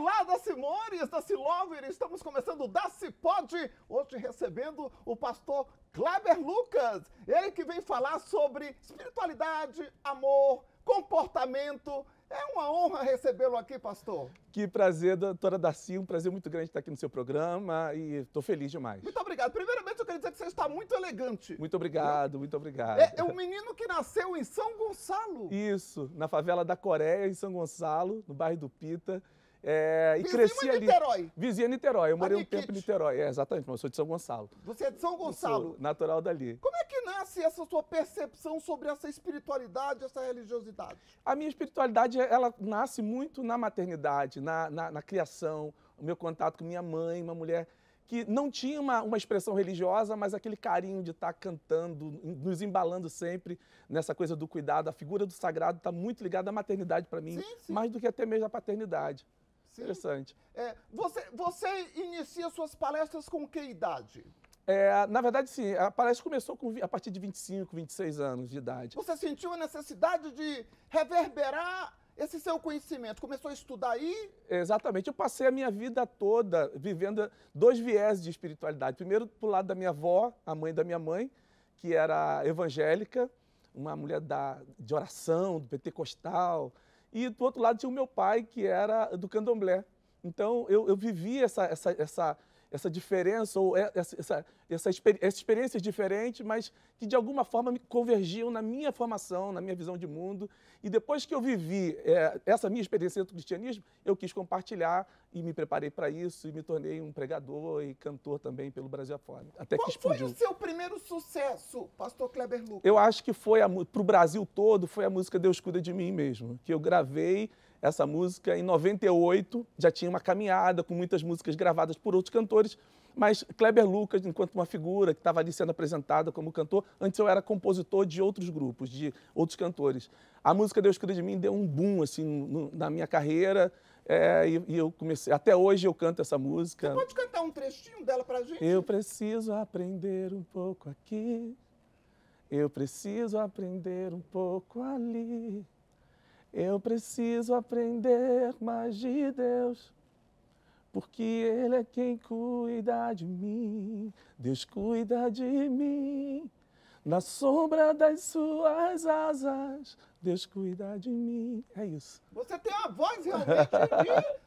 Olá, Daci Mores, Daci Lover, estamos começando o Daci Pod, hoje recebendo o pastor Kleber Lucas, ele que vem falar sobre espiritualidade, amor, comportamento. É uma honra recebê-lo aqui, pastor. Que prazer, doutora Daci, um prazer muito grande estar aqui no seu programa e estou feliz demais. Muito obrigado. Primeiramente, eu queria dizer que você está muito elegante. Muito obrigado, muito obrigado. É, é um menino que nasceu em São Gonçalo. Isso, na favela da Coreia, em São Gonçalo, no bairro do Pita. É, e cresci ali. Niterói. Vizinha Niterói. Eu morei um tempo em Niterói. É, exatamente, mas eu sou de São Gonçalo. Você é de São Gonçalo? Natural dali. Como é que nasce essa sua percepção sobre essa espiritualidade, essa religiosidade? A minha espiritualidade, ela nasce muito na maternidade, na, na, na criação, o meu contato com minha mãe, uma mulher que não tinha uma, uma expressão religiosa, mas aquele carinho de estar cantando, nos embalando sempre nessa coisa do cuidado. A figura do sagrado está muito ligada à maternidade para mim, sim, sim. mais do que até mesmo à paternidade. Sim. Interessante. É, você, você inicia suas palestras com que idade? É, na verdade, sim. A palestra começou com, a partir de 25, 26 anos de idade. Você sentiu a necessidade de reverberar esse seu conhecimento? Começou a estudar aí? Exatamente. Eu passei a minha vida toda vivendo dois viés de espiritualidade. Primeiro, pro lado da minha avó, a mãe da minha mãe, que era evangélica, uma mulher da, de oração, do pentecostal, e do outro lado tinha o meu pai, que era do candomblé. Então eu, eu vivi essa, essa, essa, essa diferença, ou essa, essa, essa, essa experiência diferente, mas que de alguma forma me convergiam na minha formação, na minha visão de mundo. E depois que eu vivi é, essa minha experiência do cristianismo, eu quis compartilhar e me preparei para isso e me tornei um pregador e cantor também pelo Brasil afora. Até Qual que explodiu. foi o seu primeiro sucesso, pastor Kleber Lucas? Eu acho que foi para o Brasil todo, foi a música Deus Cuida de Mim mesmo, que eu gravei essa música em 98, já tinha uma caminhada com muitas músicas gravadas por outros cantores, mas Kleber Lucas, enquanto uma figura que estava ali sendo apresentada como cantor, antes eu era compositor de outros grupos, de outros cantores. A música Deus Cuida de Mim deu um boom assim no, na minha carreira. É, e, e, eu comecei, até hoje eu canto essa música. Você pode cantar um trechinho dela pra gente? Eu preciso aprender um pouco aqui, eu preciso aprender um pouco ali. Eu preciso aprender mais de Deus, porque Ele é quem cuida de mim. Deus cuida de mim. Na sombra das suas asas, Deus cuida de mim. É isso. Você tem a voz realmente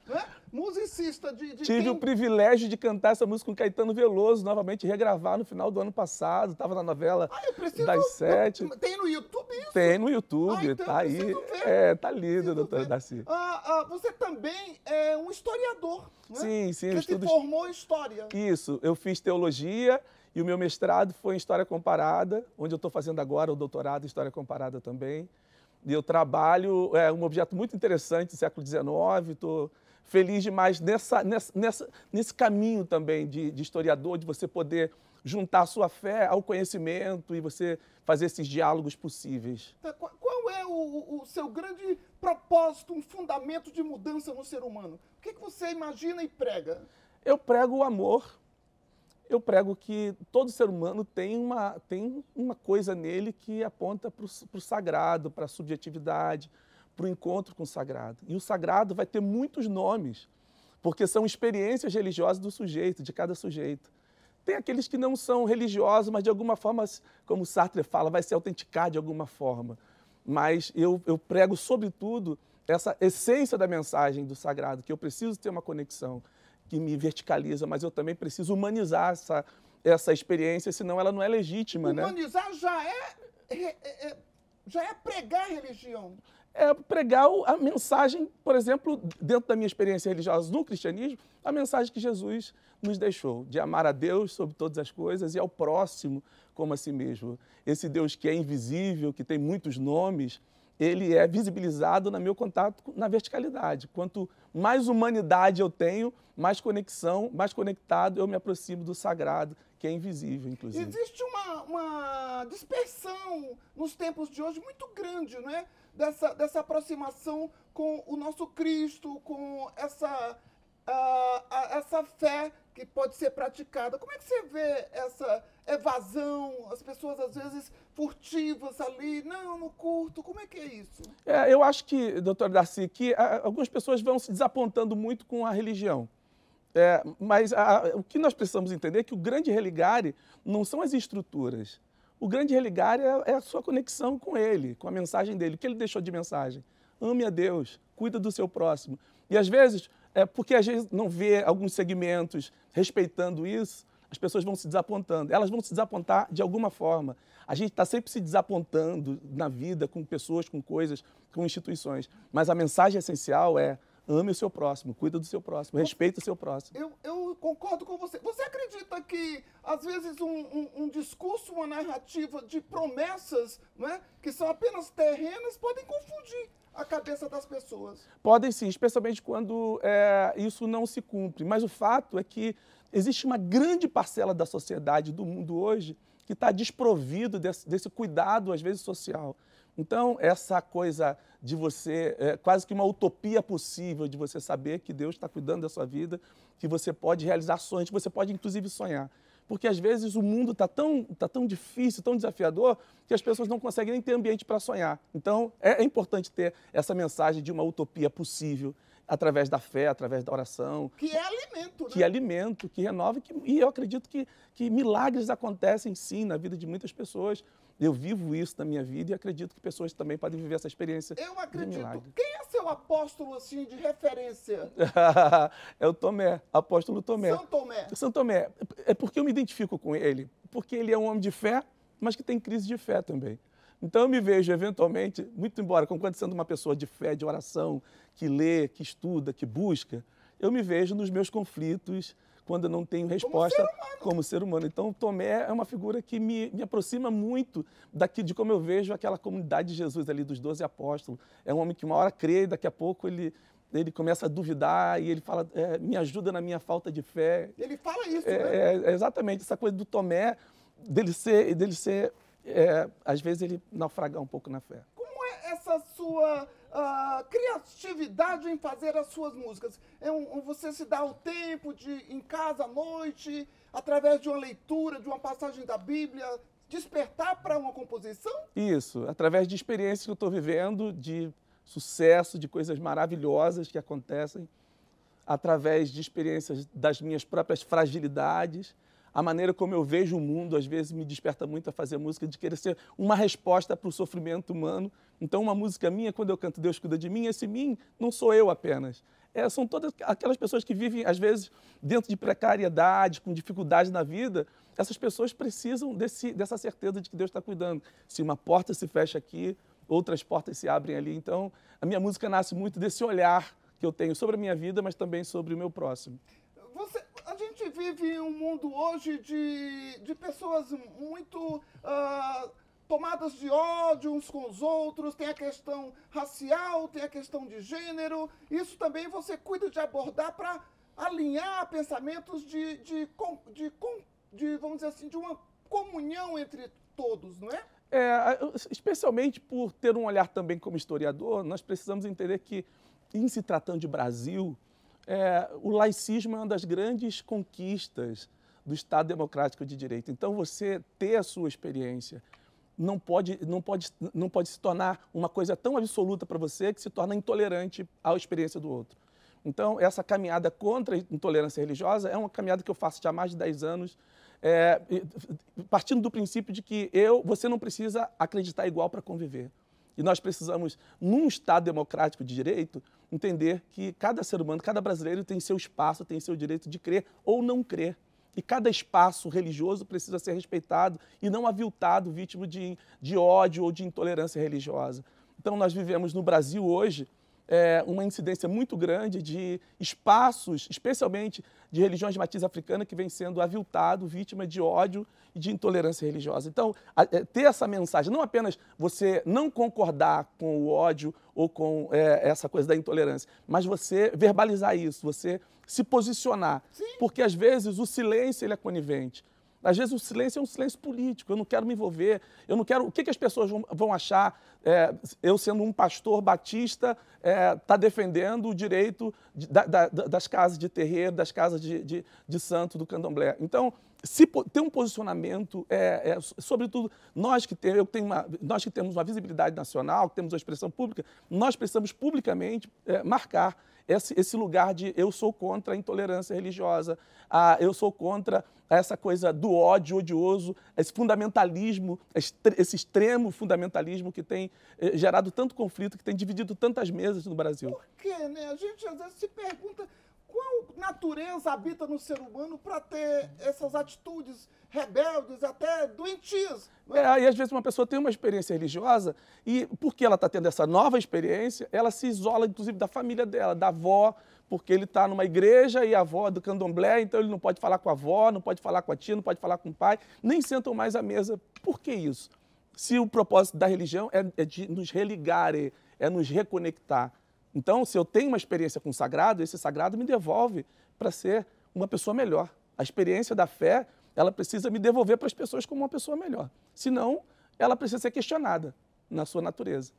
de né? musicista. De, de Tive quem... o privilégio de cantar essa música com Caetano Veloso, novamente regravar no final do ano passado. Estava na novela ah, preciso, das sete. Eu, tem no YouTube isso? Tem no YouTube, ah, então tá aí. Ver. É, tá lindo, doutor Darcy. Ah, ah, você também é um historiador, né? Sim, sim. Que estudo... se formou em História. Isso, eu fiz teologia e o meu mestrado foi em História Comparada, onde eu estou fazendo agora o doutorado em História Comparada também. E eu trabalho, é um objeto muito interessante do século XIX, estou feliz demais nessa, nessa, nesse caminho também de, de historiador, de você poder juntar a sua fé ao conhecimento e você fazer esses diálogos possíveis. Tá, qual é o, o, seu grande propósito, um fundamento de mudança no ser humano? O que, que você imagina e prega? Eu prego o amor, eu prego que todo ser humano tem uma, tem uma coisa nele que aponta para o sagrado, para a subjetividade, para o encontro com o sagrado. E o sagrado vai ter muitos nomes, porque são experiências religiosas do sujeito, de cada sujeito. Tem aqueles que não são religiosos, mas de alguma forma, como Sartre fala, vai se autenticar de alguma forma. Mas eu, eu prego, sobretudo, essa essência da mensagem do sagrado, que eu preciso ter uma conexão que me verticaliza, mas eu também preciso humanizar essa, essa experiência, senão ela não é legítima. Né? Humanizar né? já é, é, é, já é pregar religião. É pregar a mensagem, por exemplo, dentro da minha experiência religiosa no cristianismo, a mensagem que Jesus nos deixou, de amar a Deus sobre todas as coisas e ao próximo como a si mesmo. Esse Deus que é invisível, que tem muitos nomes, ele é visibilizado no meu contato na verticalidade. Quanto mais humanidade eu tenho, mais conexão, mais conectado eu me aproximo do sagrado, que é invisível, inclusive. Existe uma, uma dispersão nos tempos de hoje muito grande, não é? Dessa, dessa aproximação com o nosso Cristo, com essa, uh, essa fé que pode ser praticada. Como é que você vê essa evasão, as pessoas às vezes furtivas ali, não, no curto, como é que é isso? É, eu acho que, doutor Darcy, que a, algumas pessoas vão se desapontando muito com a religião. É, mas a, o que nós precisamos entender é que o grande religare não são as estruturas. O grande religare é, é a sua conexão com ele, com a mensagem dele. O que ele deixou de mensagem? Ame a Deus, cuida do seu próximo. E às vezes, é porque a gente não vê alguns segmentos respeitando isso, as pessoas vão se desapontando. Elas vão se desapontar de alguma forma. A gente está sempre se desapontando na vida com pessoas, com coisas, com instituições. Mas a mensagem essencial é ame o seu próximo, cuida do seu próximo, respeita o seu próximo. Eu, eu concordo com você. Você acredita que, às vezes, um, um, um, discurso, uma narrativa de promessas, não é, que são apenas terrenas, podem confundir a cabeça das pessoas? Podem sim, especialmente quando é, isso não se cumpre. Mas o fato é que existe uma grande parcela da sociedade, do mundo hoje, que está desprovido desse, desse cuidado, às vezes, social. Então, essa coisa de você, é, quase que uma utopia possível, de você saber que Deus está cuidando da sua vida, que você pode realizar sonhos, que você pode inclusive sonhar. Porque às vezes o mundo está tão, tá tão difícil, tão desafiador, que as pessoas não conseguem nem ter ambiente para sonhar. Então, é, é importante ter essa mensagem de uma utopia possível, através da fé, através da oração. Que é alimento, né? Que é alimento, que renova. Que, e eu acredito que, que milagres acontecem sim na vida de muitas pessoas. Eu vivo isso na minha vida e acredito que pessoas também podem viver essa experiência. Eu acredito. Quem é seu apóstolo assim de referência? é o Tomé, apóstolo Tomé. São Tomé. São Tomé. É porque eu me identifico com ele, porque ele é um homem de fé, mas que tem crise de fé também. Então eu me vejo eventualmente, muito embora quando sendo uma pessoa de fé, de oração, que lê, que estuda, que busca, eu me vejo nos meus conflitos quando eu não tenho resposta como ser humano. Como ser humano. Então Tomé é uma figura que me, me aproxima muito daqui de como eu vejo aquela comunidade de Jesus ali dos doze apóstolos. É um homem que uma hora crê, daqui a pouco ele ele começa a duvidar e ele fala, é, me ajuda na minha falta de fé. Ele fala isso, é, né? É, é exatamente, essa coisa do Tomé, dele ser, dele ser é, às vezes ele naufragar um pouco na fé. Como é essa sua uh, criatividade em fazer as suas músicas? É um, você se dá o tempo de, em casa à noite, através de uma leitura, de uma passagem da Bíblia, despertar para uma composição? Isso, através de experiências que eu estou vivendo, de sucesso, de coisas maravilhosas que acontecem, através de experiências das minhas próprias fragilidades a maneira como eu vejo o mundo, às vezes, me desperta muito a fazer música, de querer ser uma resposta para o sofrimento humano. Então, uma música minha, quando eu canto Deus cuida de mim, esse mim não sou eu apenas. É, são todas aquelas pessoas que vivem, às vezes, dentro de precariedade, com dificuldade na vida. Essas pessoas precisam desse, dessa certeza de que Deus está cuidando. Se uma porta se fecha aqui, outras portas se abrem ali. Então, a minha música nasce muito desse olhar que eu tenho sobre a minha vida, mas também sobre o meu próximo. Vive um mundo hoje de, de pessoas muito uh, tomadas de ódio uns com os outros, tem a questão racial, tem a questão de gênero. Isso também você cuida de abordar para alinhar pensamentos de, de, de, de, de, vamos dizer assim, de uma comunhão entre todos, não é? É, especialmente por ter um olhar também como historiador, nós precisamos entender que, em se tratando de Brasil, é, o laicismo é uma das grandes conquistas do Estado Democrático de Direito. Então, você ter a sua experiência não pode, não pode, não pode se tornar uma coisa tão absoluta para você que se torna intolerante à experiência do outro. Então, essa caminhada contra a intolerância religiosa é uma caminhada que eu faço já há mais de 10 anos, é, partindo do princípio de que eu, você não precisa acreditar igual para conviver. E nós precisamos, num Estado democrático de direito, entender que cada ser humano, cada brasileiro tem seu espaço, tem seu direito de crer ou não crer. E cada espaço religioso precisa ser respeitado e não aviltado, vítima de, de ódio ou de intolerância religiosa. Então, nós vivemos no Brasil hoje é, uma incidência muito grande de espaços, especialmente de religiões de matriz africana, que vem sendo aviltado, vítima de ódio e de intolerância religiosa. Então, a, é, ter essa mensagem, não apenas você não concordar com o ódio ou com é, essa coisa da intolerância, mas você verbalizar isso, você se posicionar. Sim. Porque, às vezes, o silêncio ele é conivente. Às vezes o silêncio é um silêncio político, eu não quero me envolver, eu não quero. O que, que as pessoas vão, vão achar, é, eu sendo um pastor batista, está é, tá defendendo o direito de, da, da, das casas de terreiro, das casas de, de, de santo do candomblé. Então, se ter um posicionamento, é, é, sobretudo nós que, tem, uma, nós que temos uma visibilidade nacional, que temos uma expressão pública, nós precisamos publicamente é, marcar esse, esse, lugar de eu sou contra a intolerância religiosa, a, eu sou contra essa coisa do ódio odioso, esse fundamentalismo, esse extremo fundamentalismo que tem eh, gerado tanto conflito, que tem dividido tantas mesas no Brasil. Por quê, né? A gente às vezes se pergunta qual natureza habita no ser humano para ter essas atitudes rebeldes, até doentias? É? é, e às vezes uma pessoa tem uma experiência religiosa e porque ela está tendo essa nova experiência, ela se isola inclusive da família dela, da avó, porque ele está numa igreja e a avó é do candomblé, então ele não pode falar com a avó, não pode falar com a tia, não pode falar com o pai, nem sentam mais à mesa. Por que isso? Se o propósito da religião é, é de nos religar, é nos reconectar. Então, se eu tenho uma experiência com o sagrado, esse sagrado me devolve para ser uma pessoa melhor. A experiência da fé, ela precisa me devolver para as pessoas como uma pessoa melhor. Senão, ela precisa ser questionada na sua natureza.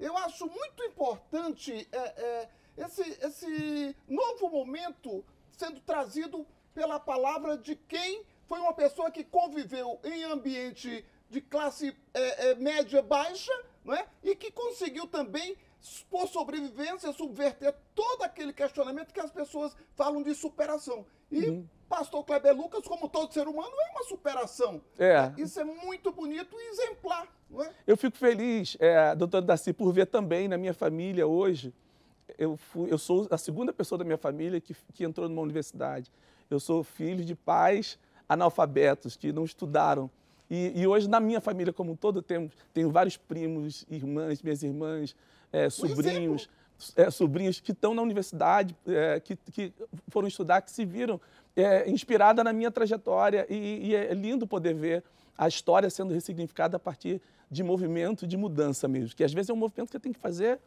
Eu acho muito importante é, é, esse, esse novo momento sendo trazido pela palavra de quem foi uma pessoa que conviveu em ambiente de classe é, é média baixa não é? e que conseguiu também por sobrevivência, subverter todo aquele questionamento que as pessoas falam de superação. E uhum. pastor Kleber Lucas, como todo ser humano, é uma superação. É. Isso é muito bonito e exemplar. Não é? Eu fico feliz, é, doutor Daci, por ver também na minha família hoje. Eu, fui, eu sou a segunda pessoa da minha família que, que entrou numa universidade. Eu sou filho de pais analfabetos que não estudaram. E, e, hoje, na minha família como um todo, tenho, tenho vários primos, irmãs, minhas irmãs, é, sobrinhos, é, sobrinhos que estão na universidade, é, que, que, foram estudar, que se viram é, inspirada na minha trajetória. E, e, é lindo poder ver a história sendo ressignificada a partir de movimento de mudança mesmo, que às vezes é um movimento que você tem que fazer.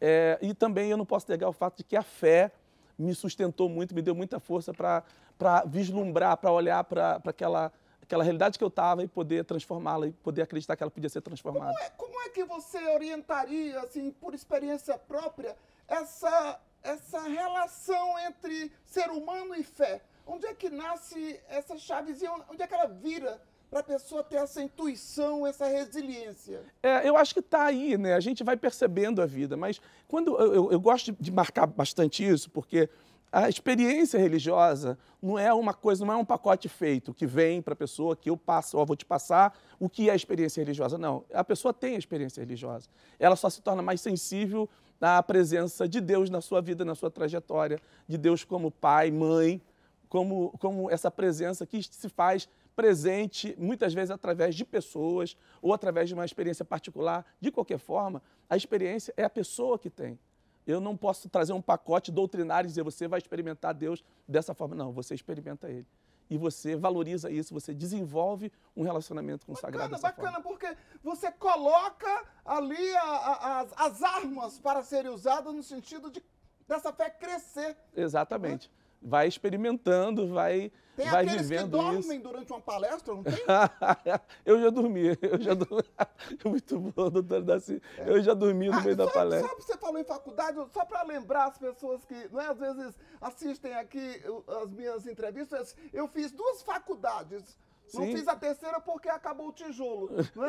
É, e também eu não posso negar o fato de que a fé me sustentou muito, me deu muita força para vislumbrar, para olhar para aquela aquela realidade que eu estava e poder transformá-la e poder acreditar que ela podia ser transformada. Como é, como é que você orientaria, assim, por experiência própria, essa, essa relação entre ser humano e fé? Onde é que nasce essa chavezinha? Onde é que ela vira para a pessoa ter essa intuição, essa resiliência? É, eu acho que está aí, né? A gente vai percebendo a vida, mas quando eu, eu, eu gosto de marcar bastante isso, porque a experiência religiosa não é uma coisa, não é um pacote feito que vem para a pessoa que eu passo, ó, vou te passar o que é a experiência religiosa. Não, a pessoa tem a experiência religiosa. Ela só se torna mais sensível à presença de Deus na sua vida, na sua trajetória, de Deus como pai, mãe, como, como essa presença que se faz presente, muitas vezes através de pessoas ou através de uma experiência particular. De qualquer forma, a experiência é a pessoa que tem. Eu não posso trazer um pacote doutrinário e dizer você vai experimentar Deus dessa forma. Não, você experimenta Ele. E você valoriza isso, você desenvolve um relacionamento com o sagrado. Bacana, bacana, porque você coloca ali a, a, as, as armas para serem usadas no sentido de dessa fé crescer. Exatamente. Né? Vai experimentando, vai, tem vai aqueles vivendo que dormem isso. durante uma palestra, não tem? eu já dormi, eu já dormi. Muito bom, doutor Daci. É. Eu já dormi no ah, meio só, da palestra. Só você falou em faculdade, só para lembrar as pessoas que, não é, às vezes assistem aqui as minhas entrevistas, eu fiz duas faculdades. Não Sim. fiz a terceira porque acabou o tijolo. Né?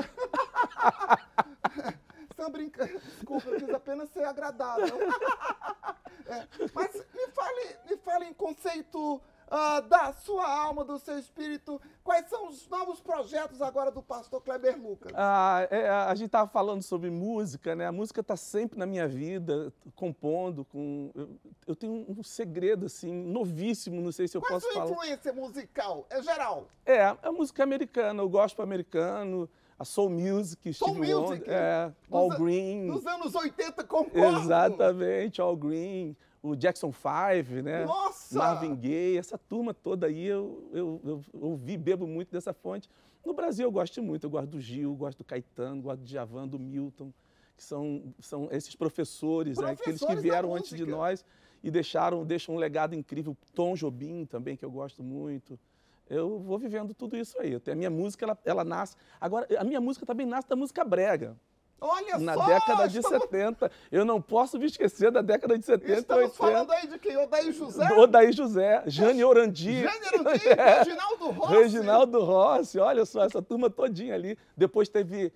Estão brincando. Desculpa, eu quis apenas ser agradável. É, mas me fale, me fale em conceito uh, da sua alma, do seu espírito. Quais são os novos projetos agora do pastor Kleber Lucas? Ah, é, a gente estava falando sobre música, né? A música está sempre na minha vida, compondo. Com, eu, eu, tenho um segredo assim novíssimo, não sei se eu Qual posso falar. Qual a sua influência musical? É geral? É, a música americana, o gospel americano a Soul Music, Soul Steve Music. Wonder, é, All Green. Nos anos 80, concordo. Exatamente, All Green, o Jackson 5, né? Nossa! Marvin Gaye, essa turma toda aí, eu, eu, eu, ouvi, bebo muito dessa fonte. No Brasil eu gosto muito, eu gosto do Gil, gosto do Caetano, gosto do Djavan, do Milton, que são, são esses professores, professores né? aqueles que vieram antes de nós e deixaram, deixam um legado incrível. Tom Jobim também, que eu gosto muito. Eu vou vivendo tudo isso aí. A minha música, ela, ela nasce. Agora, a minha música também nasce da música brega. Olha Na só! década de estamos, 70. Eu não posso me esquecer da década de 70 e estamos 80. falando aí de quem? Odaí José? Odaí José, Jane Orandi. Jânio Erundin, É. Reginaldo Rossi. Reginaldo Rossi, olha só, essa turma todinha ali. Depois teve na-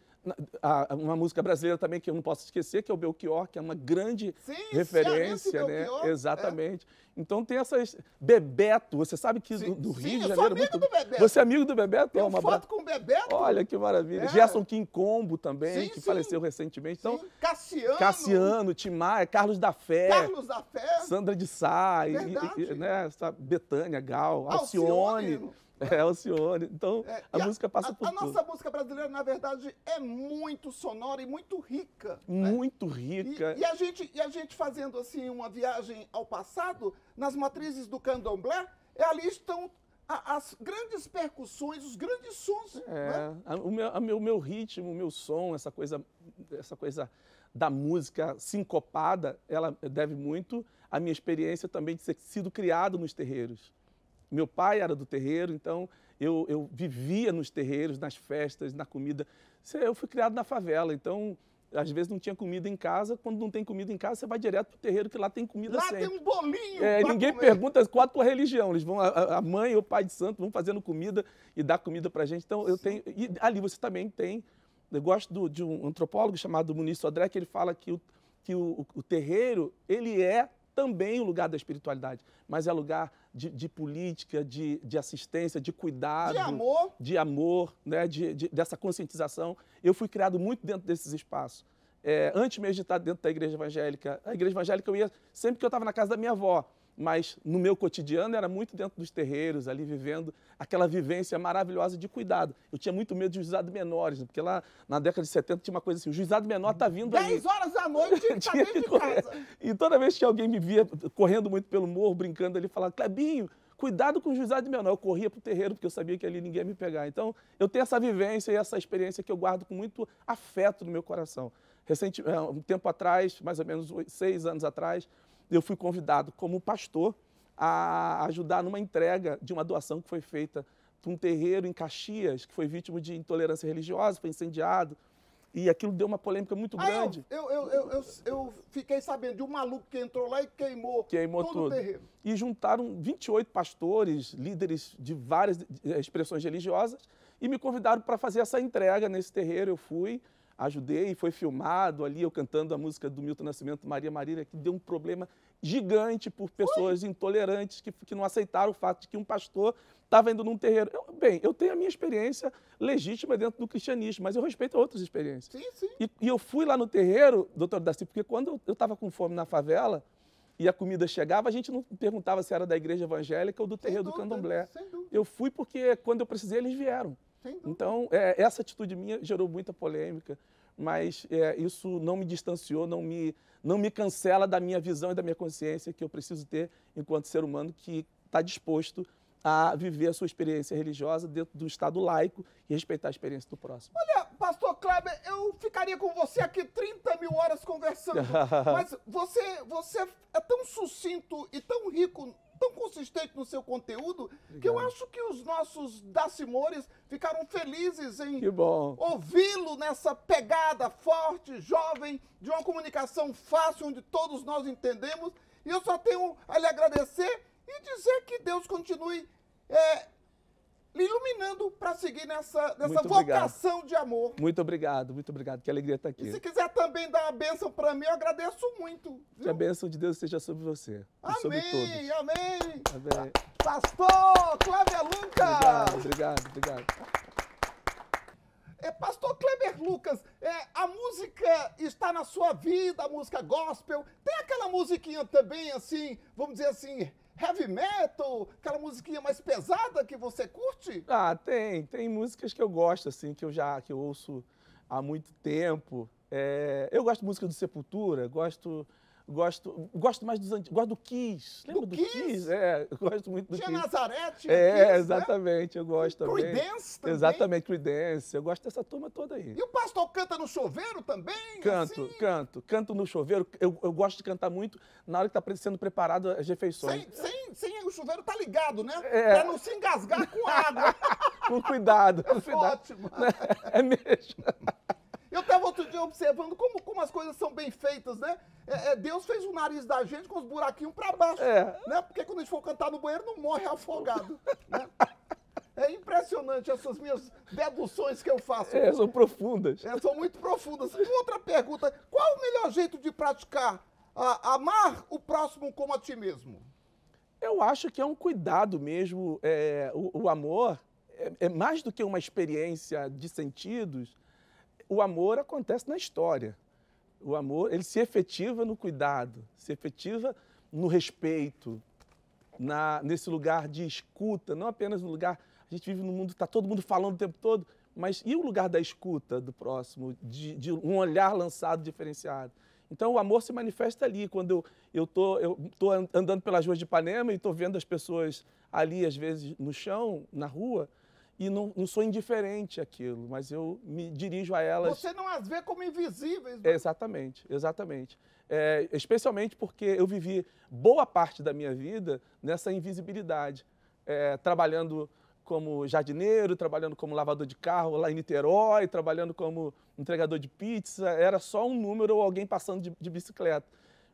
uma música brasileira também que eu não posso esquecer, que é o Belchior, que é uma grande Sim, referência, né? Belchior, é. Exatamente. Então tem essas. Bebeto, você sabe que Sim, do, do sim, Rio de eu sou Janeiro. do Bebeto. Você é amigo do Bebeto? É uma foto com o Bebeto. Olha que maravilha. É. Gerson Quincombo também, Sim, que faleceu recentemente. Então, Sim, Cassiano. Cassiano, Timar, Carlos da Fé. Carlos da Fé. Sandra de Sá, e- e- né, Betânia, Gal, Alcione. Alcione. É, Alcione. Então, É, a e música passa a, por a tudo. nossa música brasileira, na verdade, é muito sonora e muito rica. né? Muito E, rica. e a gente, e a gente fazendo assim uma viagem ao passado, nas matrizes do candomblé, é, ali estão as grandes percussões, os grandes sons. É, né? o, meu, meu, meu ritmo, o meu som, essa coisa, essa coisa da música sincopada, ela deve muito à minha experiência também de ter sido criado nos terreiros. Meu pai era do terreiro, então eu, eu vivia nos terreiros, nas festas, na comida. Eu fui criado na favela, então às vezes não tinha comida em casa. Quando não tem comida em casa, você vai direto pro terreiro que lá tem comida Lá sempre. tem um bolinho. É, ninguém comer. pergunta qual a tua religião. Eles vão, a, a mãe ou o pai de santo vão fazendo comida e dá comida pra gente. Então, eu tenho. E ali você também tem. Eu gosto do- de um antropólogo chamado Muniz Sodré, que ele fala que, o, que o, o terreiro, ele é também o lugar da espiritualidade, mas é lugar de, de política, de, de assistência, de cuidado De amor. de amor, né, de, de- dessa conscientização. Eu fui criado muito dentro desses espaços. É, antes mesmo de estar dentro da igreja evangélica, a igreja evangélica eu ia sempre que eu estava na casa da minha avó, mas no meu cotidiano era muito dentro dos terreiros, ali vivendo aquela vivência maravilhosa de cuidado. Eu tinha muito medo de juizado menores, porque lá na década de 70 tinha uma coisa assim, o juizado menor está vindo aí. 10 horas da noite tá Tinha dentro que de casa. E toda vez que alguém me via correndo muito pelo morro, brincando ali, falava, Clebinho, cuidado com o juizado menor. Eu corria pro terreiro, porque eu sabia que ali ninguém ia me pegar. Então, eu tenho essa vivência e essa experiência que eu guardo com muito afeto no meu coração. Recente, é, um tempo atrás, mais ou menos seis anos atrás, eu fui convidado como pastor a ajudar numa entrega de uma doação que foi feita para um terreiro em Caxias, que foi vítima de intolerância religiosa, foi incendiado. E aquilo deu uma polêmica muito eu, grande. eu, eu, eu, eu, eu fiquei sabendo de um maluco que entrou lá e queimou, Queimou todo tudo. o terreiro. e juntaram 28 pastores, líderes de várias eh, expressões religiosas, e me convidaram para fazer essa entrega nesse terreiro. Eu fui, ajudei, foi filmado ali, eu cantando a música do Milton Nascimento, Maria Maria, que deu um problema gigante por pessoas intolerantes que, que não aceitaram o fato de que um pastor estava indo num terreiro. Eu- bem, eu tenho a minha experiência legítima dentro do cristianismo, mas eu respeito outras experiências. Sim, sim. E, e eu fui lá no terreiro, doutor Darcy, porque quando eu estava com fome na favela e a comida chegava, a gente não perguntava se era da igreja evangélica ou do terreiro do dúvida, candomblé. Sem dúvida, Eu fui porque quando eu precisei, eles vieram. Então, é, essa atitude minha gerou muita polêmica, mas é, isso não me distanciou, não me, não me cancela da minha visão e da minha consciência que eu preciso ter enquanto ser humano que está disposto a viver a sua experiência religiosa dentro do Estado laico e respeitar a experiência do próximo. Olha, pastor Kleber, eu ficaria com você aqui 30 mil horas conversando. mas você, você é tão sucinto e tão rico, tão consistente no seu conteúdo, que eu acho que os nossos dacimores ficaram felizes em ouvi-lo nessa pegada forte, jovem, de uma comunicação fácil, onde todos nós entendemos. E eu só tenho a lhe agradecer e dizer que Deus continue é, lhe iluminando para seguir nessa, nessa obrigado. vocação de amor. Muito obrigado, muito obrigado. Que alegria estar E aqui. se quiser também dar a bênção para mim, eu agradeço muito. Que viu? a bênção de Deus seja sobre você e sobre Amém, todos. amém. Amém. Pastor Cláudia Lucas. Obrigado, obrigado, obrigado. É, Pastor Kleber Lucas, é, a música está na sua vida, a música gospel. Tem aquela musiquinha também, assim, vamos dizer assim, heavy metal, aquela musiquinha mais pesada que você curte? Ah, tem, tem músicas que eu gosto, assim, que eu já que eu ouço há muito tempo. É, eu gosto de música do Sepultura, gosto, gosto, gosto mais dos antigos, gosto do Kiss. Lembra do, Kiss? É, eu gosto muito do Tinha Kiss. Nazaré, tinha É, Kiss, né? exatamente, eu gosto também. Creedence também. Exatamente, Creedence. Eu gosto dessa turma toda aí. E o pastor canta no chuveiro também? Canto, assim? canto, canto no chuveiro. Eu, eu gosto de cantar muito na hora que está sendo preparado as refeições. Sem, sem o chuveiro tá ligado, né? É. Pra não se engasgar com água. Com cuidado, com cuidado. Ótimo. É mesmo. Dia observando como, como as coisas são bem feitas, né? É, é, Deus fez o nariz da gente com os buraquinhos para baixo. É. Né? Porque quando a gente for cantar no banheiro, não morre afogado. né? É impressionante essas minhas deduções que eu faço. É, são profundas. É, são muito profundas. E outra pergunta: qual o melhor jeito de praticar amar o próximo como a ti mesmo? Eu acho que é um cuidado mesmo. é, o, o amor é, é mais do que uma experiência de sentidos. O amor acontece na história. O amor ele se efetiva no cuidado, se efetiva no respeito, na, nesse lugar de escuta, não apenas no lugar. A gente vive num mundo está todo mundo falando o tempo todo, mas e o lugar da escuta do próximo, de, de um olhar lançado diferenciado? Então o amor se manifesta ali, quando eu eu tô, tô an- andando pelas ruas de Ipanema e estou vendo as pessoas ali, às vezes, no chão, na rua, e não, não sou indiferente àquilo, mas eu me dirijo a elas. Você não as vê como invisíveis. É, né? Exatamente, exatamente. É, especialmente porque eu vivi boa parte da minha vida nessa invisibilidade, É, trabalhando como jardineiro, trabalhando como lavador de carro lá em Niterói, trabalhando como entregador de pizza, era só um número ou alguém passando de, de bicicleta.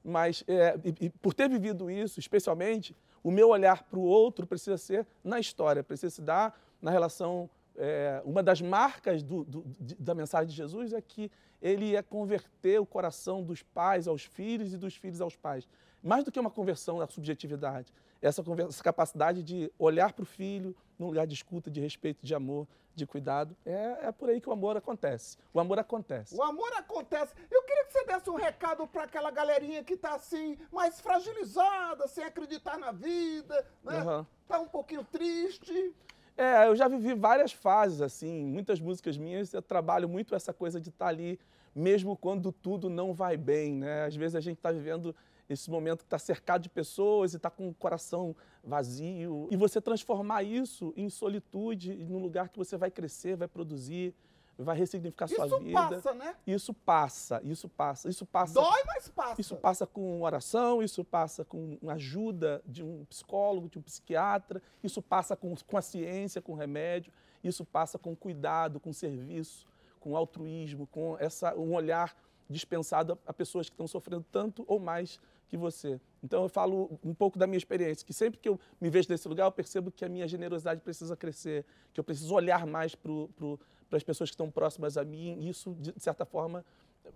Mas é, e- e por ter vivido isso, especialmente, o meu olhar para o outro precisa ser na história, precisa se dar na relação. é, uma das marcas do- do- da mensagem de Jesus é que ele ia converter o coração dos pais aos filhos e dos filhos aos pais. Mais do que uma conversão da subjetividade, essa, essa capacidade de olhar para o filho num lugar de escuta, de respeito, de amor, de cuidado, é, é por aí que o amor acontece. O amor acontece. O amor acontece. Eu queria que você desse um recado para aquela galerinha que tá assim, mais fragilizada, sem acreditar na vida, né? Aham. Tá um pouquinho triste. É, eu já vivi várias fases, assim, muitas músicas minhas, eu trabalho muito essa coisa de estar ali, mesmo quando tudo não vai bem, né? Às vezes a gente está vivendo esse momento que está cercado de pessoas e está com o coração vazio. E você transformar isso em solitude, num lugar que você vai crescer, vai produzir, vai ressignificar sua Isso vida. passa, né? Isso passa, isso passa, isso passa. Dói, mas passa. Isso passa com oração, isso passa com ajuda de um psicólogo, de um psiquiatra, isso passa com, com a ciência, com remédio, isso passa com cuidado, com serviço, com altruísmo, com essa, um olhar dispensado a, a pessoas que estão sofrendo tanto ou mais que você. Então eu falo um pouco da minha experiência, que sempre que eu me vejo nesse lugar, eu percebo que a minha generosidade precisa crescer, que eu preciso olhar mais para as pessoas que estão próximas a mim, e isso, de certa forma,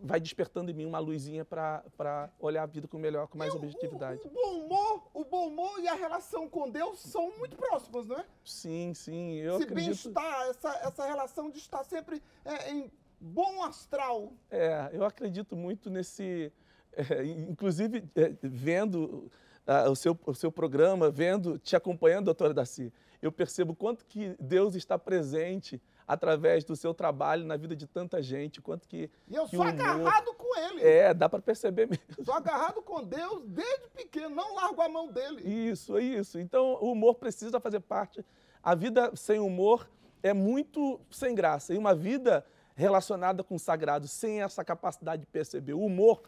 vai despertando em mim uma luzinha para olhar a vida com melhor, com mais E objetividade. O, o bom humor, o bom humor e a relação com Deus são muito próximos, não é? Sim, sim, eu Esse acredito. bem-estar, essa, essa relação de estar sempre é, em bom astral. É, eu acredito muito nesse. é, inclusive, é, vendo ah, o, seu, o seu programa, vendo, te acompanhando, doutora Darcy, eu percebo quanto que Deus está presente através do seu trabalho na vida de tanta gente, quanto que. E eu que sou humor- agarrado com ele. É, dá para perceber mesmo. Sou agarrado com Deus desde pequeno, não largo a mão dele. Isso, é isso. Então, o humor precisa fazer parte. A vida sem humor é muito sem graça. E uma vida relacionada com o sagrado, sem essa capacidade de perceber o humor,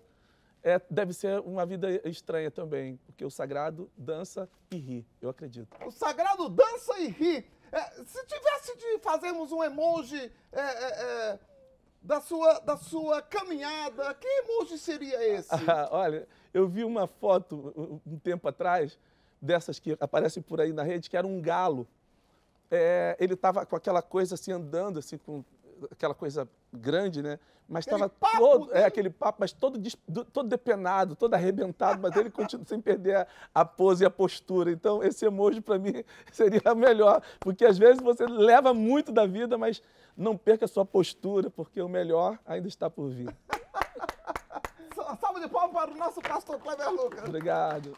é, deve ser uma vida estranha também, porque o sagrado dança e ri, eu acredito. O sagrado dança e ri. É, se tivesse de fazermos um emoji é, é, é, da, sua, da sua caminhada, que emoji seria esse? Ah, olha, eu vi uma foto um- um tempo atrás, dessas que aparecem por aí na rede, que era um galo. É, ele estava com aquela coisa assim, andando, assim, com aquela coisa grande, né? Mas estava todo. É, aquele papo, mas todo, todo depenado, todo arrebentado, mas ele continua sem perder a, a pose e a postura. Então, esse emoji para mim seria melhor, porque às vezes você leva muito da vida, mas não perca a sua postura, porque o melhor ainda está por vir. Salva de palmas para o nosso pastor Kleber Lucas. Obrigado.